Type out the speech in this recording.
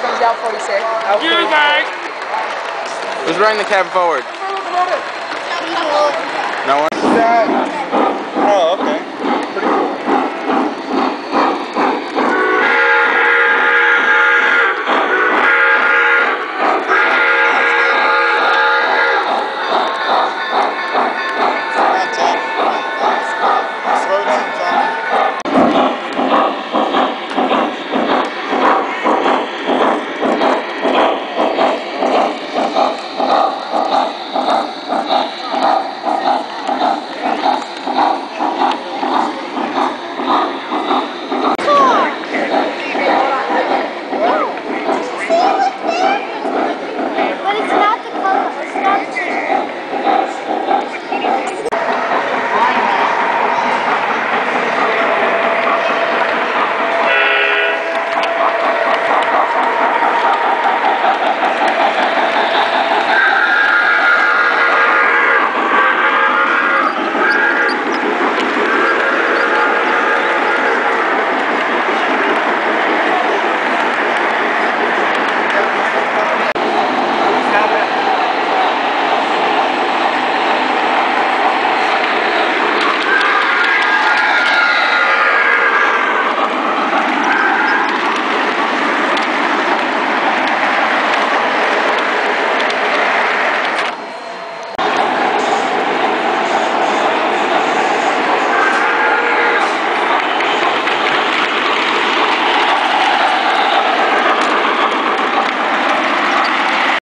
He's out for You. Who's running the cab forward? No one?